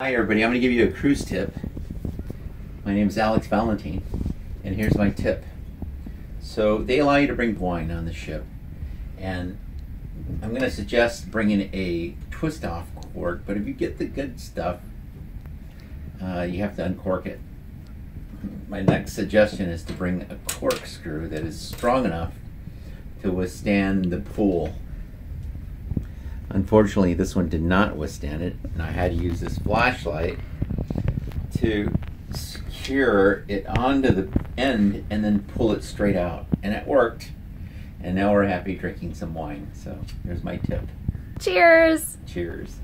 Hi everybody, I'm going to give you a cruise tip. My name is Alex Valentin, and here's my tip. So they allow you to bring wine on the ship, and I'm going to suggest bringing a twist-off cork, but if you get the good stuff, uh, you have to uncork it. My next suggestion is to bring a corkscrew that is strong enough to withstand the pull Unfortunately, this one did not withstand it, and I had to use this flashlight to secure it onto the end and then pull it straight out. And it worked. And now we're happy drinking some wine. So here's my tip. Cheers! Cheers.